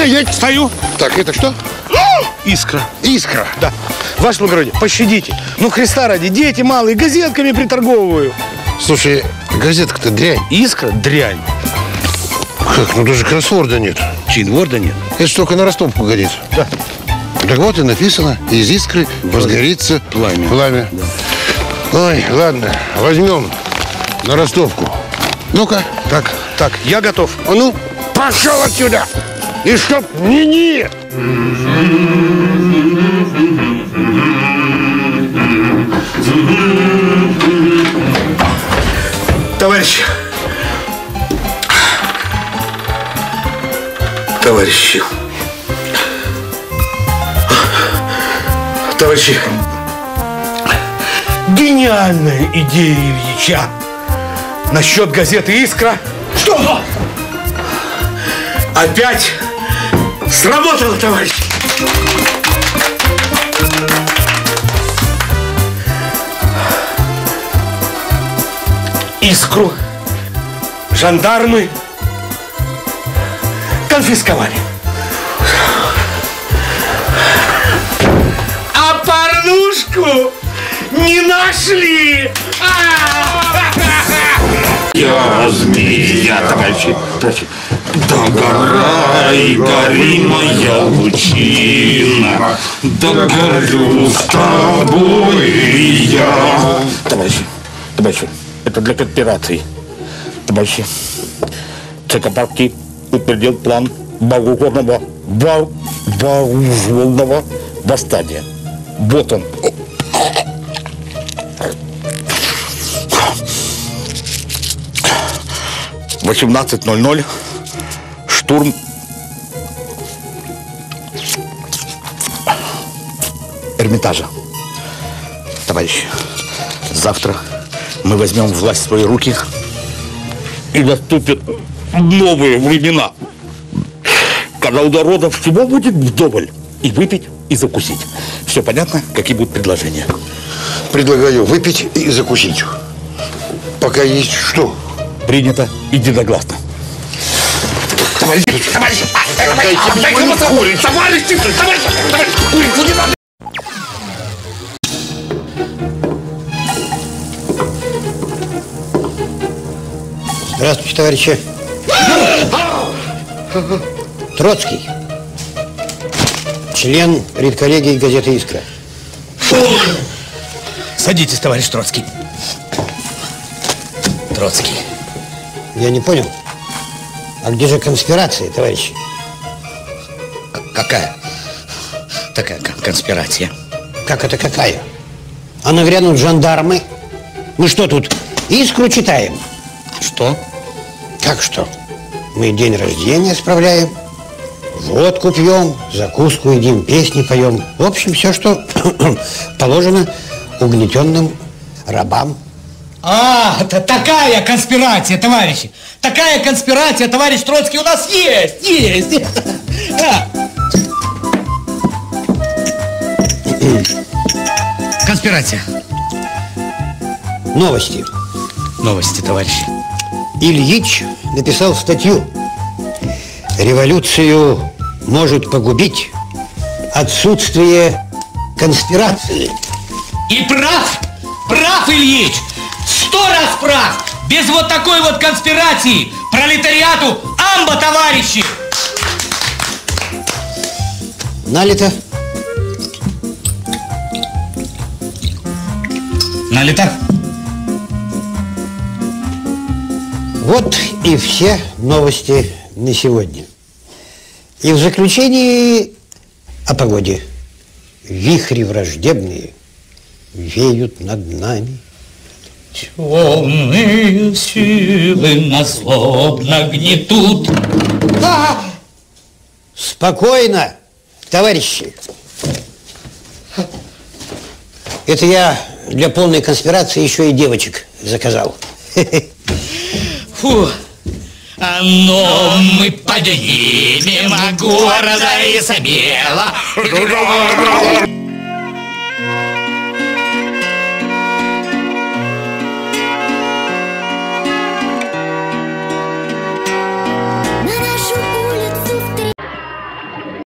стоять? Стою. Так, это что? Искра. Искра. Да. Ваше благородие, пощадите. Ну, Христа ради, дети малые, газетками приторговываю. Слушай, газетка-то дрянь. Искра – дрянь. Как? Ну даже кроссворда нет. Чинворда нет. Это ж только на ростовку годится. Да. Так вот и написано, из искры возгорится Пламя. пламя. Ой, ладно, возьмем на ростовку. Ну-ка, Так, так, я готов. а ну, пошел отсюда! И чтоб ни-ни! Товарищи. Товарищи. Товарищи. Гениальная идея Ильича. Насчет газеты «Искра». Что? Опять сработало, товарищи. Искру жандармы конфисковали. А порнушку не нашли. Змея, товарищи, товарищи. Догорай, гори моя лучина, Догорю с тобой я. Товарищи, товарищи, это для конспирации. Товарищи, ЦК партии утвердил план вооруженного, во- вооруженного восстания. Вот он. 18.00. Штурм. Эрмитажа. Товарищи, завтра мы возьмем власть в свои руки и наступят новые времена, когда у народа всего будет вдоволь. И выпить, и закусить. Все понятно? Какие будут предложения? Предлагаю выпить и закусить. Пока есть что? Принято единогласно. Товарищ, товарищ, дайте мне мою курицу. Товарищи, товарищи, товарищи, курицу не надо! Здравствуйте, товарищи. Троцкий. Член редколлегии газеты «Искра». Садитесь, товарищ Троцкий. Троцкий. Я не понял. А где же конспирация, товарищи? Какая? Такая кон- конспирация. Как это какая? А нагрянут жандармы. Мы что тут, «Искру» читаем? Что? Как что? Мы день рождения справляем, водку пьем, закуску едим, песни поем. В общем, все, что положено угнетенным рабам. А, это такая конспирация, товарищи. Такая конспирация, товарищ Троцкий, у нас есть, есть. Да. Конспирация. Новости. Новости, товарищи. Ильич написал статью «Революцию может погубить отсутствие конспирации». И прав, прав Ильич, сто раз прав. Без вот такой вот конспирации пролетариату амба, товарищи. Налито? Налито? Вот и все новости на сегодня. И в заключении о погоде. Вихри враждебные веют над нами. Темные силы нас злобно гнетут. Спокойно, товарищи. Это я для полной конспирации еще и девочек заказал. Фу. А Но мы поднимем города Изабела.